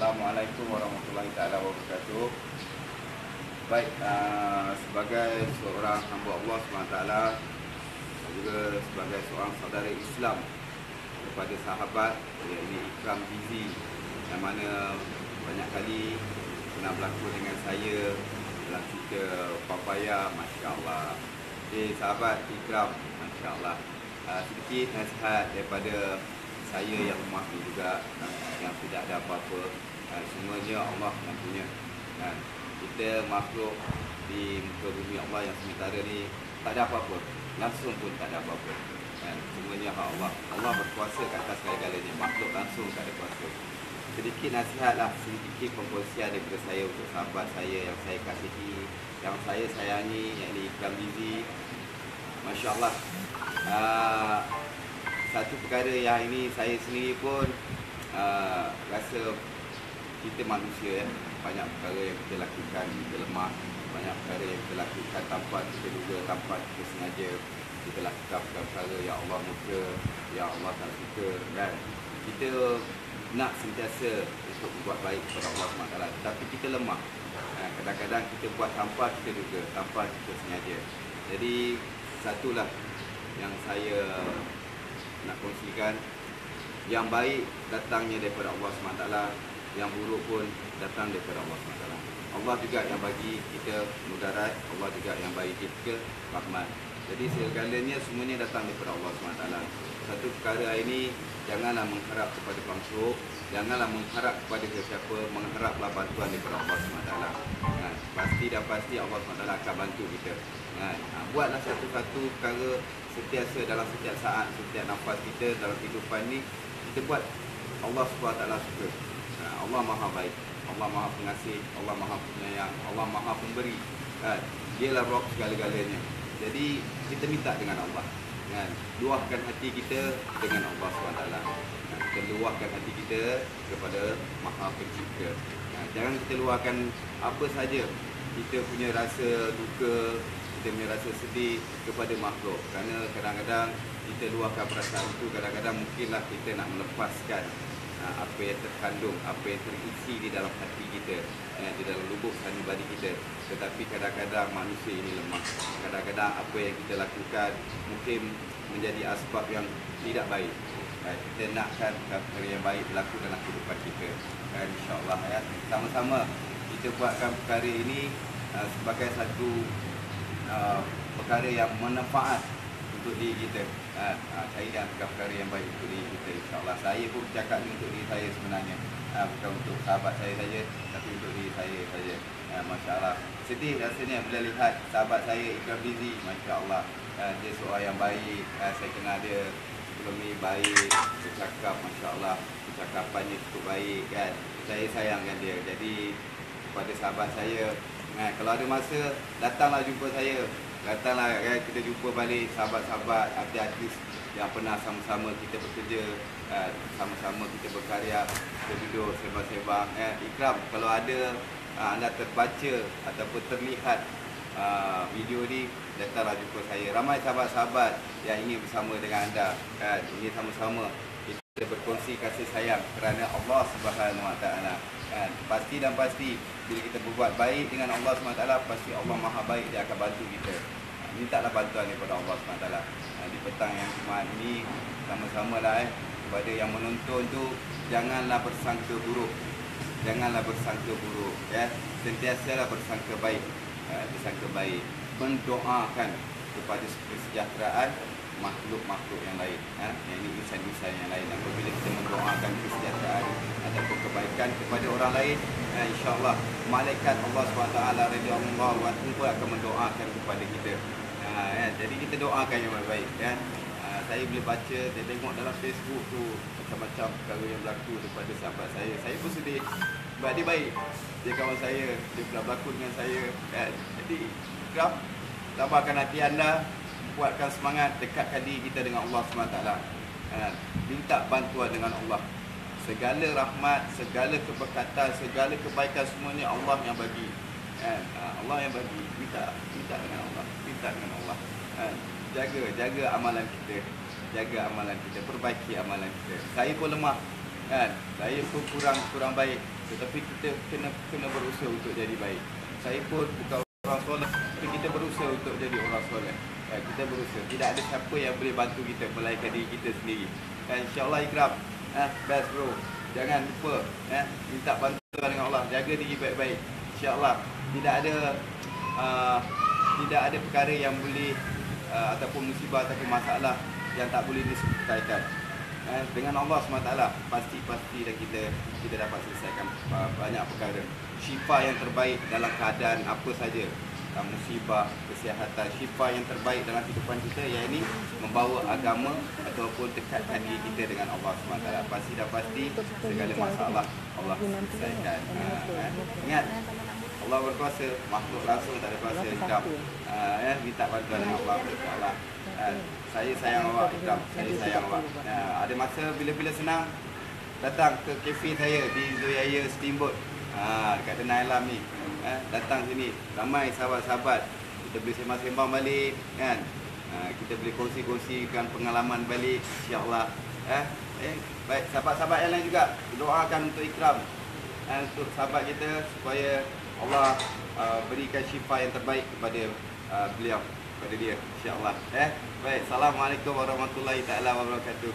Assalamualaikum warahmatullahi taala wabarakatuh. Baik, uh, sebagai seorang hamba Allah SWT juga sebagai seorang saudara Islam kepada sahabat iaitu Ikram Bizi yang mana banyak kali pernah berlaku dengan saya dalam cerita Papaya Masya Allah Eh sahabat Ikram Masya Allah uh, Sedikit nasihat daripada saya yang ni juga Yang tidak ada apa-apa uh, Semuanya Allah yang punya. Uh, Kita makhluk di muka bumi Allah yang sementara ni Tak ada apa-apa. Langsung pun tak ada apa-apa. Uh, Semuanya hak Allah. Allah berkuasa kat atas segala-galanya. Makhluk langsung tak ada kuasa. Sedikit nasihat lah. Sedikit pempersian daripada saya untuk sahabat saya yang saya kasihi yang saya sayangi yang ini Ikram Bizi Masya Allah uh, satu perkara yang ini saya sendiri pun kita manusia ya banyak perkara yang kita lakukan kita lemah banyak perkara yang kita lakukan tanpa kita duga tanpa kita sengaja. Kita lakukan perkara yang Allah muka yang Allah tak suka kan. Kita nak sentiasa untuk buat baik kepada Allah SWT Tapi kita lemah ha, Kadang-kadang kita buat tanpa kita duga Tanpa kita sengaja. Jadi satulah yang saya nak kongsikan. Yang baik datangnya daripada Allah SWT Yang buruk pun datang daripada Allah SWT Allah juga yang bagi kita mudarat Allah juga yang bagi kita rahmat. Jadi segalanya semuanya datang daripada Allah SWT Satu perkara ini janganlah mengharap kepada makhluk janganlah mengharap kepada sesiapa mengharaplah bantuan daripada Allah SWT ha, pasti dan pasti Allah SWT akan bantu kita. Ha, ha, buatlah satu-satu perkara setiasa dalam setiap saat setiap nafas kita dalam kehidupan ni kita buat. Allah SWT suka Allah maha baik Allah maha pengasih Allah maha penyayang Allah maha pemberi ha, dialah roh segala-galanya. Jadi kita minta dengan Allah kan? Luahkan hati kita dengan Allah SWT kan? kita luahkan hati kita kepada Maha Pencipta kan? jangan kita luahkan apa saja. Kita punya rasa duka kita punya rasa sedih kepada makhluk. Kerana kadang-kadang kita luahkan perasaan itu kadang-kadang mungkinlah kita nak melepaskan apa yang terkandung, apa yang terisi di dalam hati kita, ya, di dalam lubuk sanubari kita. Tetapi kadang-kadang manusia ini lemah. Kadang-kadang apa yang kita lakukan mungkin menjadi asbab yang tidak baik. Ya, kita nakkan perkara yang baik berlaku dalam kehidupan kita. Ya, InsyaAllah ya. Sama-sama kita buatkan perkara ini uh, sebagai satu uh, perkara yang manfaat untuk diri kita. Ha, ha, cari dan perkara yang baik untuk diri kita insyaAllah. Saya pun bercakap ni untuk diri saya sebenarnya. Ha, bukan untuk sahabat saya saja, tapi untuk diri saya saja. Ha, Masya Allah. Sedih rasanya bila lihat sahabat saya Ikram Bizi. Masya Allah. Ha, dia seorang yang baik. Ha, saya kenal dia sebelum ni baik. Bercakap Masya Allah. Percakapannya cukup baik kan. Saya sayangkan dia. Jadi kepada sahabat saya, ha, kalau ada masa, datanglah jumpa saya datanglah kan kita jumpa balik sahabat-sahabat artis-artis yang pernah sama-sama kita bekerja uh, sama-sama kita berkarya kita duduk sembang-sembang. Eh ikram kalau ada uh, anda terbaca ataupun terlihat video ni datanglah jumpa saya. Ramai sahabat-sahabat yang ingin bersama dengan anda. Kan ingin sama-sama kita berkongsi kasih sayang kerana Allah Subhanahu Wa Taala. Kan? Pasti dan pasti bila kita berbuat baik dengan Allah SWT pasti Allah Maha baik dia akan bantu kita. Mintalah bantuan daripada Allah SWT di petang yang Jumaat ini sama-sama lah eh kepada yang menonton tu janganlah bersangka buruk. Janganlah bersangka buruk ya. Sentiasalah bersangka baik. Bersangka baik. Mendoakan kepada kesejahteraan makhluk-makhluk yang lain ha? yang ini insan-insan yang lain apabila kita mendoakan kesejahteraan ataupun kebaikan kepada orang lain ha, insyaAllah malaikat Allah SWT radiyallahu anhu pun akan mendoakan kepada kita ha, ya? jadi kita doakan yang baik-baik ya? ha, saya boleh baca saya tengok dalam Facebook tu macam-macam perkara yang berlaku daripada sahabat saya saya pun sedih sebab dia baik dia kawan saya dia pernah berlaku dengan saya ya? jadi graf tambahkan hati anda kuatkan semangat, dekatkan diri kita dengan Allah SWT. Ha, minta bantuan dengan Allah. Segala rahmat, segala keberkatan, segala kebaikan semuanya Allah yang bagi. Ha, Allah yang bagi. Minta, minta dengan Allah. Minta dengan Allah. Ha, jaga, jaga amalan kita. Jaga amalan kita. Perbaiki amalan kita. Saya pun lemah. Kan? Saya pun kurang kurang baik. tetapi kita kena kena berusaha untuk jadi baik. Saya pun bukan orang soleh, tapi kita berusaha untuk jadi orang soleh. Ya, kita berusaha. Tidak ada siapa yang boleh bantu kita melainkan diri kita sendiri. Dan insyaAllah ikram. Eh, best bro. Jangan lupa eh, minta bantuan dengan Allah. Jaga diri baik-baik. InsyaAllah. Tidak ada uh, tidak ada perkara yang boleh uh, ataupun musibah ataupun masalah yang tak boleh diselesaikan. Eh, dengan Allah SWT pasti-pasti dah kita kita dapat selesaikan banyak perkara. Syifa yang terbaik dalam keadaan apa saja. Uh, musibah, kesihatan, syifa yang terbaik dalam kehidupan kita yang ini membawa agama ataupun dekatkan diri kita dengan Allah SWT. Pasti dah pasti segala masalah Allah selesaikan. Uh. Ingat, Allah berkuasa, makhluk langsung tak ada kuasa hitam. Uh, eh, minta bantuan dengan Allah SWT. Uh, saya sayang awak hitam, saya sayang awak. Uh, ada masa bila-bila senang, datang ke kafe saya di Zoyaya Steamboat. Ha, dekat Denai Alam ni. Eh, datang sini. Ramai sahabat-sahabat. Kita boleh sembang-sembang balik. kan? Ha, kita boleh kongsi-kongsikan pengalaman balik. InsyaAllah. Eh, eh, baik, sahabat-sahabat yang lain juga. Doakan untuk ikram. Eh, untuk sahabat kita supaya Allah uh, berikan syifa yang terbaik kepada uh, beliau kepada dia insyaallah eh baik assalamualaikum warahmatullahi taala wabarakatuh